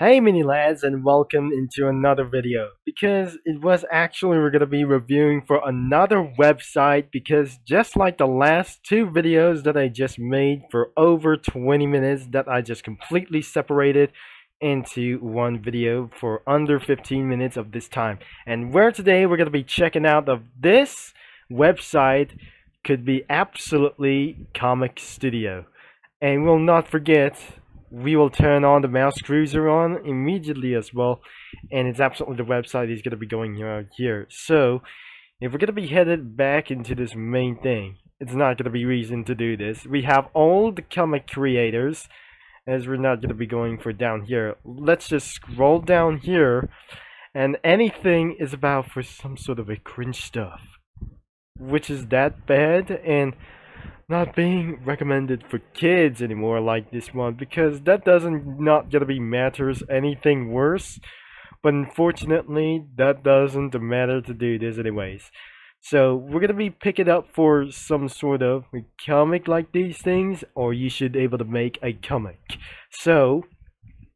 Hey mini lads and welcome into another video. Because it was actually we're going to be reviewing for another website because just like the last two videos that I just made for over 20 minutes that I just completely separated into one video for under 15 minutes of this time. And where today we're going to be checking out of this website could be absolutely Comic Studio. And we'll not forget we will turn on the mouse cruiser on immediately as well. And it's absolutely the website is going to be going here, here. So if we're going to be headed back into this main thing it's not going to be reason to do this. We have all the comic creators as we're not going to be going for down here. Let's just scroll down here and anything is about for some sort of a cringe stuff which is that bad. And not being recommended for kids anymore like this one because that doesn't not gonna be matters anything worse. But unfortunately that doesn't matter to do this anyways. So we're gonna be picking up for some sort of comic like these things or you should be able to make a comic. So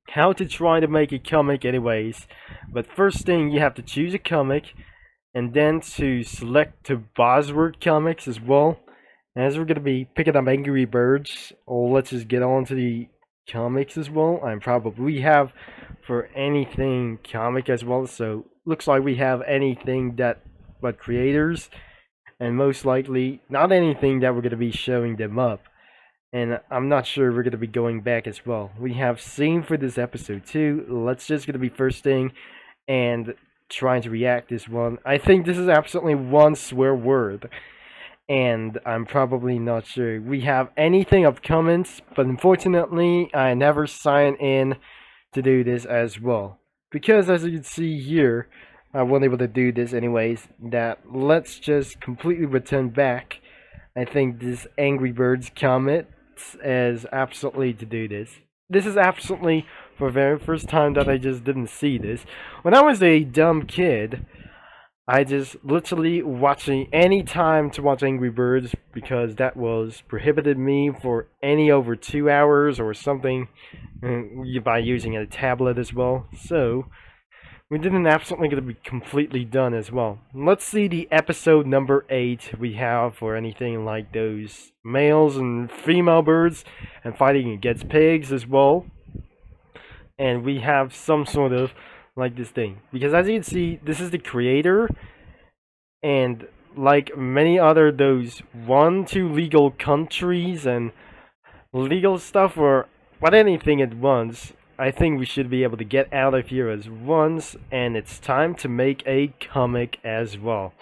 how to try to make a comic anyways. But first thing you have to choose a comic and then to select to Bosworth comics as well as we're going to be picking up Angry Birds, oh, let's just get on to the comics as well. I'm probably we have for anything comic as well, so looks like we have anything that but creators, and most likely not anything that we're going to be showing them up. And I'm not sure we're going to be going back as well. We have seen for this episode too. Let's just going to be first thing and trying to react this one. I think this is absolutely one swear word and I'm probably not sure we have anything of comments, but unfortunately I never sign in to do this as well. Because as you can see here, I wasn't able to do this anyways, that let's just completely return back. I think this Angry Birds comment is absolutely to do this. This is absolutely for the very first time that I just didn't see this. When I was a dumb kid, I just literally watching any time to watch Angry Birds because that was prohibited me for any over two hours or something mm, by using a tablet as well. So we didn't absolutely going to be completely done as well. Let's see the episode number eight we have for anything like those males and female birds and fighting against pigs as well. And we have some sort of like this thing. Because as you can see this is the creator and like many other those one two legal countries and legal stuff or what anything at once I think we should be able to get out of here as once and it's time to make a comic as well.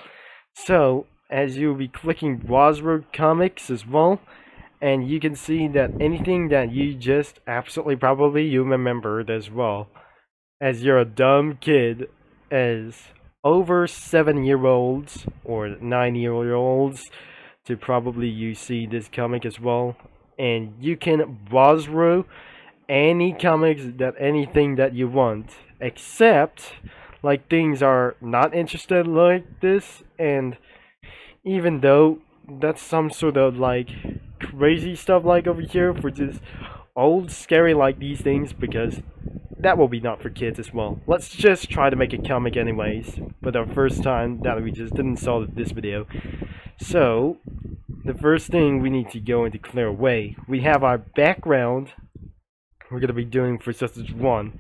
So as you'll be clicking Bosworth comics as well and you can see that anything that you just absolutely probably you remembered as well as you're a dumb kid as over seven year olds or nine year olds to probably you see this comic as well. And you can browse through any comics that anything that you want except like things are not interested like this and even though that's some sort of like crazy stuff like over here for just old scary like these things because that will be not for kids as well. Let's just try to make a comic anyways, for the first time that we just didn't solve this video. So, the first thing we need to go into clear away, we have our background we're going to be doing for Sausage 1,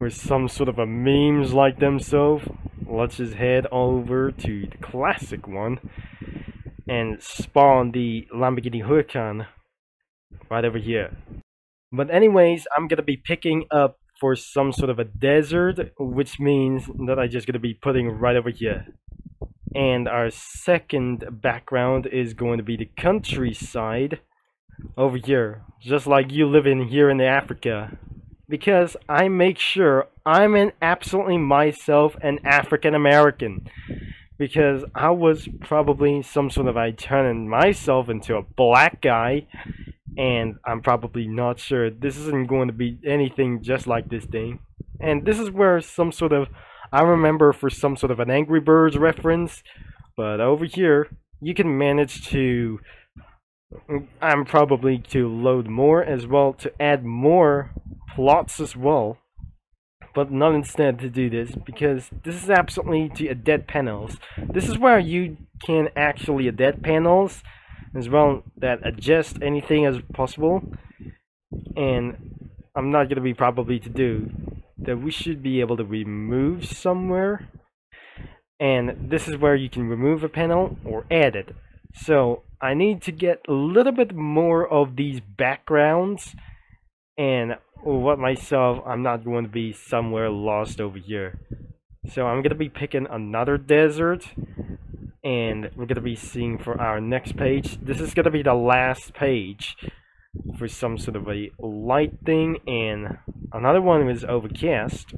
with some sort of a memes like them so let's just head over to the classic one and spawn the Lamborghini Huracan right over here. But anyways, I'm gonna be picking up for some sort of a desert, which means that I'm just to be putting right over here. And our second background is going to be the countryside over here, just like you live in here in Africa. Because I make sure I'm an absolutely myself an African American. Because I was probably some sort of I turning myself into a black guy and I'm probably not sure this isn't going to be anything just like this thing. And this is where some sort of, I remember for some sort of an Angry Birds reference, but over here, you can manage to, I'm probably to load more as well, to add more plots as well. but not instead to do this because this is absolutely to edit panels. This is where you can actually edit panels as well that adjust anything as possible. And I'm not gonna be probably to do that we should be able to remove somewhere. And this is where you can remove a panel or add it. So I need to get a little bit more of these backgrounds. And what myself I'm not going to be somewhere lost over here. So I'm gonna be picking another desert and we're gonna be seeing for our next page. This is gonna be the last page for some sort of a light thing and another one is overcast.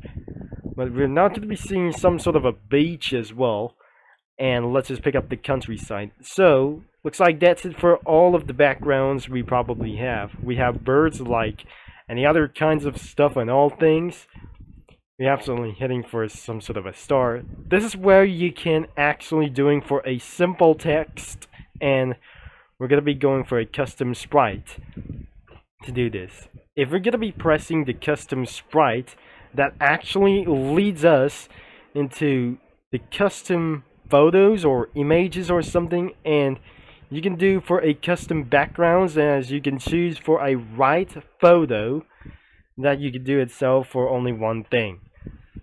But we're now to be seeing some sort of a beach as well and let's just pick up the countryside. So looks like that's it for all of the backgrounds we probably have. We have birds like any other kinds of stuff and all things we're absolutely heading for some sort of a star this is where you can actually doing for a simple text and we're going to be going for a custom sprite to do this. If we're going to be pressing the custom sprite, that actually leads us into the custom photos or images or something and you can do for a custom backgrounds as you can choose for a right photo that you can do itself for only one thing.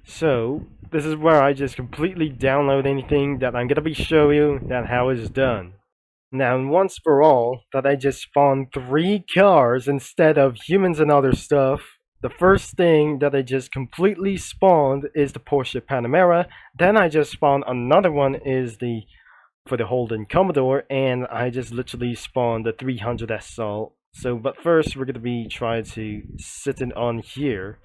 So this is where I just completely download anything that I'm gonna be showing you that how it's done. Now, once for all, that I just spawned three cars instead of humans and other stuff. The first thing that I just completely spawned is the Porsche Panamera. Then I just spawned another one is the for the Holden Commodore, and I just literally spawned the 300 SL. So, but first we're gonna be trying to sit it on here,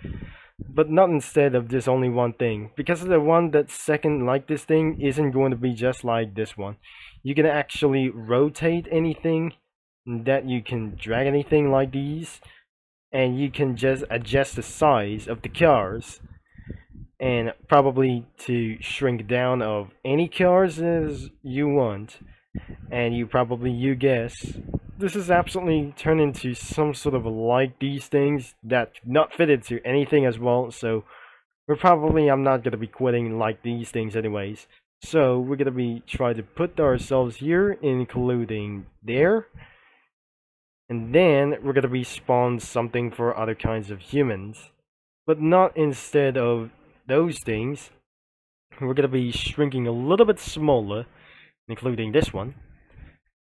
but not instead of just only one thing, because the one that's second like this thing isn't going to be just like this one. You can actually rotate anything that you can drag anything like these and you can just adjust the size of the cars and probably to shrink down of any cars as you want and you probably you guess this is absolutely turned into some sort of like these things that not fit into anything as well so we're probably I'm not gonna be quitting like these things anyways so we're gonna be trying to put ourselves here, including there. And then we're gonna be spawn something for other kinds of humans. But not instead of those things. We're gonna be shrinking a little bit smaller, including this one.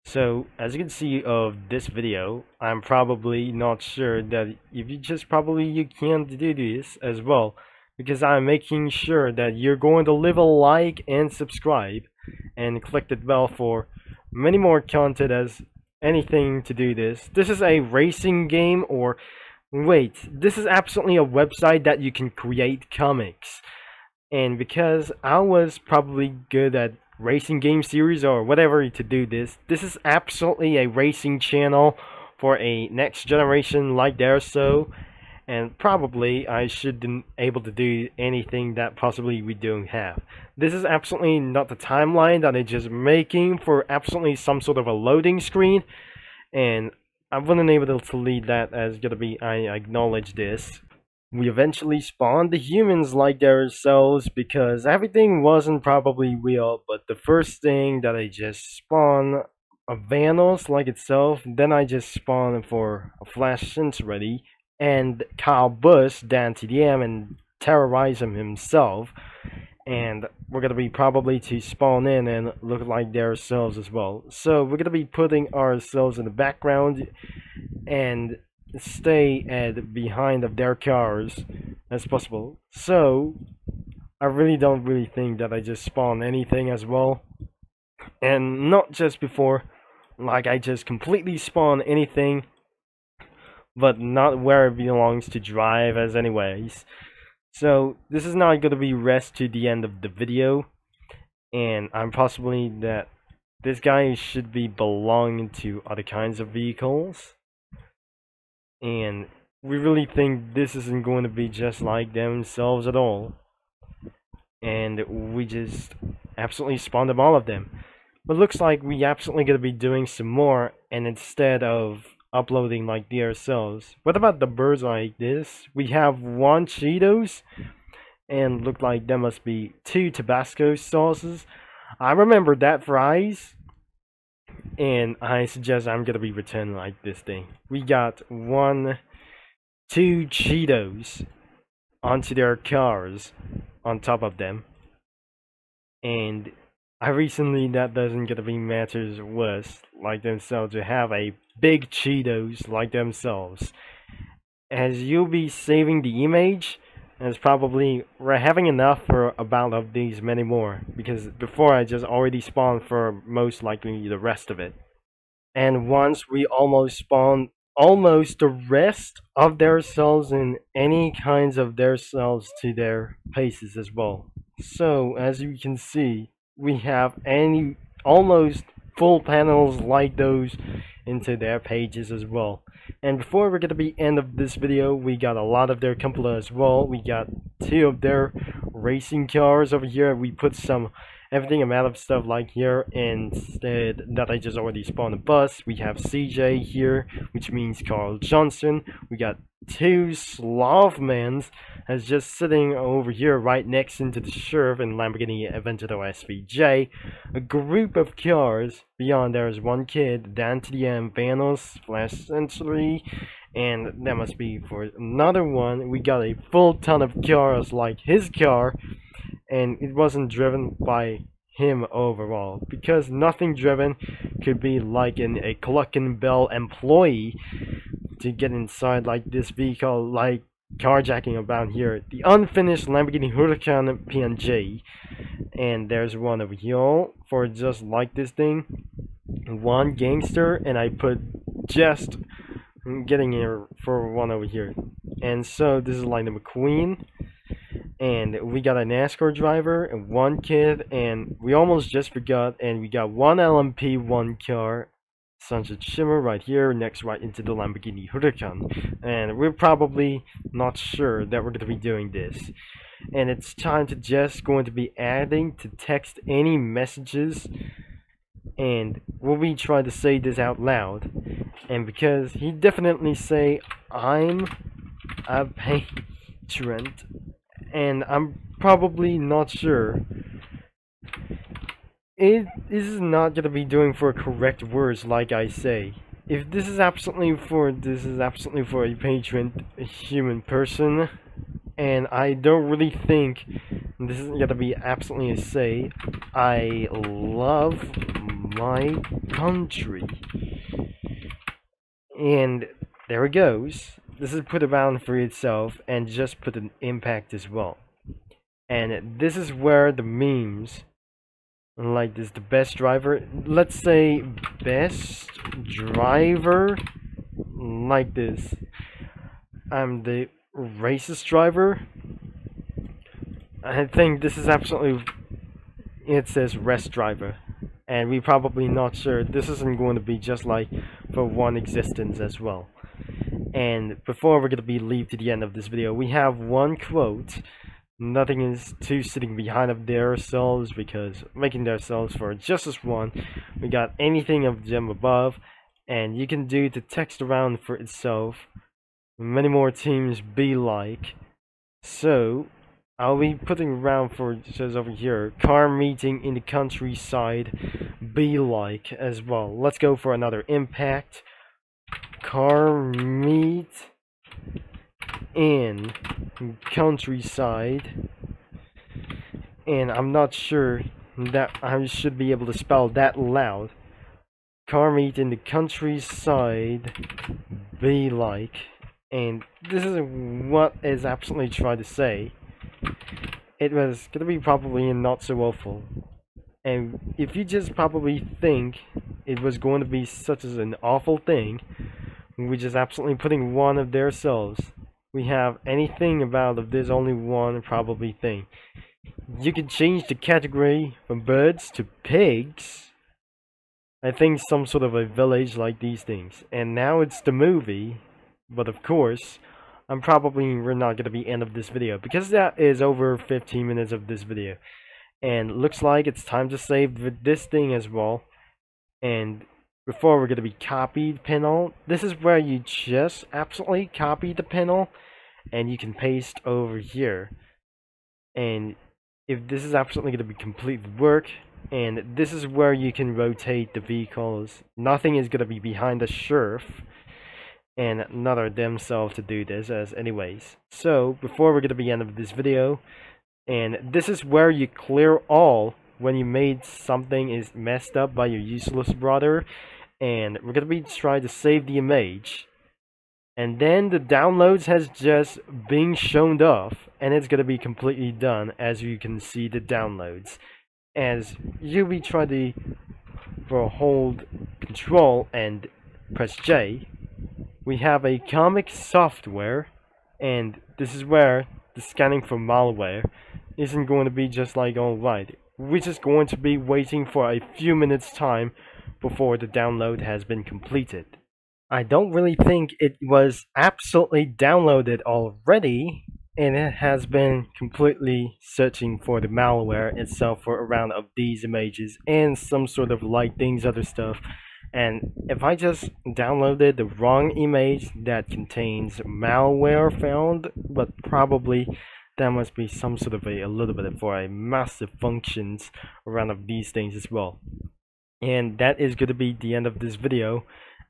So, as you can see of this video, I'm probably not sure that if you just probably you can't do this as well because I'm making sure that you're going to leave a like and subscribe and click the bell for many more content as anything to do this. This is a racing game or wait, this is absolutely a website that you can create comics. And because I was probably good at racing game series or whatever to do this, this is absolutely a racing channel for a next generation like there so and probably I should be able to do anything that possibly we don't have. This is absolutely not the timeline that I'm just making for absolutely some sort of a loading screen, and I wasn't able to lead that as gonna be, I acknowledge this. We eventually spawned the humans like themselves because everything wasn't probably real, but the first thing that I just spawned a Vanoss like itself, then I just spawned for a Flash Sense ready, and Kyle Busch down TDM and terrorize him himself. And we're gonna be probably to spawn in and look like themselves as well. So we're gonna be putting ourselves in the background and stay at behind of their cars as possible. So I really don't really think that I just spawn anything as well. And not just before, like I just completely spawn anything but not where it belongs to drive as anyways. So this is not going to be rest to the end of the video, and I'm possibly that this guy should be belonging to other kinds of vehicles, and we really think this isn't going to be just like themselves at all, and we just absolutely spawned them all of them. But looks like we absolutely to be doing some more, and instead of uploading like the ourselves. What about the birds like this? We have one Cheetos. and looked like there must be two Tabasco sauces. I remember that fries, and I suggest I'm gonna be returning like this thing. We got one, two Cheetos onto their cars on top of them, and I recently that doesn't gonna be matters worse like themselves to have a big Cheetos like themselves. As you'll be saving the image, as probably we're having enough for about of these many more because before I just already spawned for most likely the rest of it. And once we almost spawn almost the rest of their cells and any kinds of their cells to their paces as well. So as you can see, we have any almost full panels like those into their pages as well. And before we're gonna the end of this video, we got a lot of their Cupola as well. We got two of their racing cars over here. We put some everything amount of stuff like here instead that I just already spawned a bus. We have CJ here, which means Carl Johnson. We got two Slavmans as just sitting over here right next into the Sheriff and Lamborghini Aventador SVJ. A group of cars. Beyond there is one kid, Dan to the M, Vanoss, Flash Century, and that must be for another one. We got a full ton of cars like his car and it wasn't driven by him overall because nothing driven could be like an, a Cluckin Bell employee to get inside like this vehicle like carjacking about here the unfinished Lamborghini Huracan PNG and there's one over here for just like this thing. One gangster and I put just getting here for one over here. And so this is like the McQueen. And we got a NASCAR driver and one kid, and we almost just forgot, and we got one LMP, one car, Sunset Shimmer right here, next right into the Lamborghini Huracan, and we're probably not sure that we're going to be doing this. And it's time to just going to be adding to text any messages, and we'll be trying to say this out loud, and because he definitely say, I'm a patron and I'm probably not sure. It this is not gonna be doing for correct words like I say. If this is absolutely for this is absolutely for a patron a human person and I don't really think this is gonna be absolutely a say. I love my country. And there it goes this is put around for itself and just put an impact as well. And this is where the memes, like this, the best driver, let's say best driver, like this. I'm the racist driver. I think this is absolutely, it says rest driver. And we probably not sure, this isn't going to be just like for one existence as well. And before we're going to be leave to the end of this video, we have one quote. Nothing is too sitting behind of their cells because making their cells for just as one. We got anything of them above, and you can do the text around for itself. Many more teams be like. So, I'll be putting around for says over here car meeting in the countryside be like as well. Let's go for another impact car meet in countryside and I'm not sure that I should be able to spell that loud. Car meet in the countryside be like. And this is what is absolutely trying to say. It was gonna be probably not so awful. And if you just probably think it was going to be such as an awful thing which is absolutely putting one of their cells. We have anything about if there's only one probably thing. You can change the category from birds to pigs. I think some sort of a village like these things. And now it's the movie. But of course, I'm probably we're not going to be end of this video. Because that is over 15 minutes of this video. And looks like it's time to save this thing as well. And before we're going to be copied panel. This is where you just absolutely copy the panel and you can paste over here. and if this is absolutely going to be complete work and this is where you can rotate the vehicles nothing is going to be behind the surf and another themselves to do this as anyways so before we're going to be end of this video and this is where you clear all when you made something is messed up by your useless brother and we're to be trying to save the image. And then the downloads has just been shown off and it's to be completely done as you can see the downloads. As you be trying to for hold control and press J we have a comic software and this is where the scanning for malware isn't going to be just like alright we're just going to be waiting for a few minutes time before the download has been completed. I don't really think it was absolutely downloaded already and it has been completely searching for the malware itself for around of these images and some sort of like things other stuff. And if I just downloaded the wrong image that contains malware found but probably that must be some sort of a, a little bit for a massive functions around of these things as well. And that is going to be the end of this video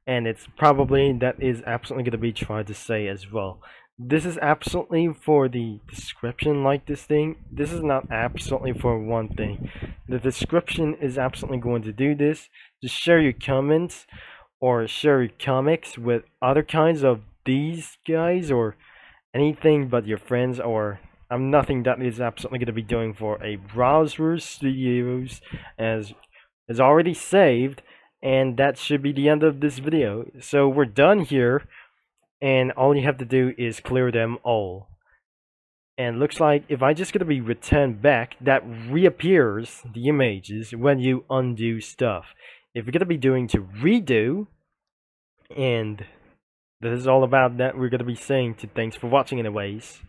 and it's probably that is absolutely going to be tried to say as well. This is absolutely for the description like this thing. This is not absolutely for one thing. The description is absolutely going to do this just share your comments or share your comics with other kinds of these guys or anything but your friends or I'm nothing that is absolutely going to be doing for a browser studios as is already saved and that should be the end of this video. So we're done here and all you have to do is clear them all. And looks like if I just gonna be returned back that reappears the images when you undo stuff. If you're gonna be doing to redo and this is all about that we're gonna be saying to thanks for watching anyways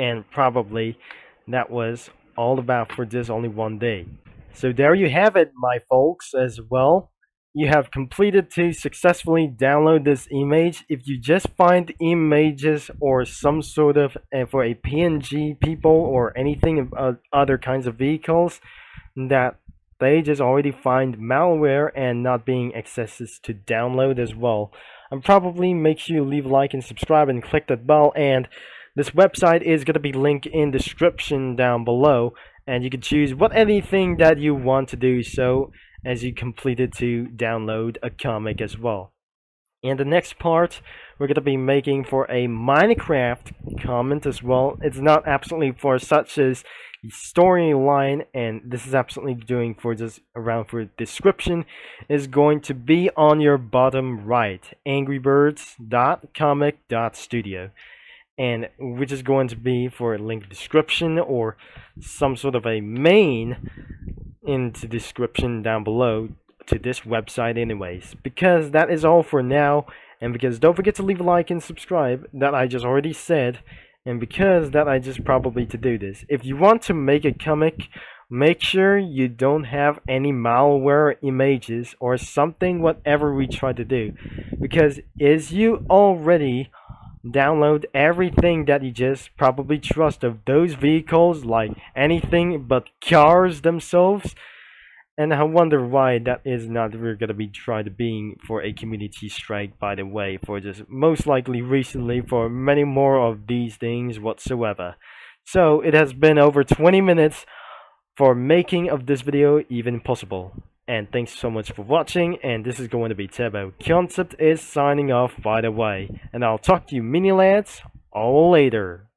and probably that was all about for this only one day. So there you have it my folks as well. You have completed to successfully download this image. If you just find images or some sort of uh, for a png people or anything of uh, other kinds of vehicles that they just already find malware and not being accesses to download as well. And probably make sure you leave a like and subscribe and click that bell. And this website is going to be linked in description down below and you can choose what anything that you want to do so as you completed to download a comic as well. In the next part, we're going to be making for a Minecraft comment as well. It's not absolutely for such as storyline, and this is absolutely doing for just around for description, is going to be on your bottom right, angrybirds.comic.studio. And which is going to be for a link description or some sort of a main into description down below to this website anyways. Because that is all for now and because don't forget to leave a like and subscribe that I just already said and because that I just probably to do this. If you want to make a comic make sure you don't have any malware images or something whatever we try to do. Because is you already download everything that you just probably trust of those vehicles like anything but cars themselves. And I wonder why that is not we're gonna be tried being for a community strike by the way for just most likely recently for many more of these things whatsoever. So it has been over 20 minutes for making of this video even possible and thanks so much for watching and this is going to be Turbo. Concept is signing off by the way and I'll talk to you mini lads all later.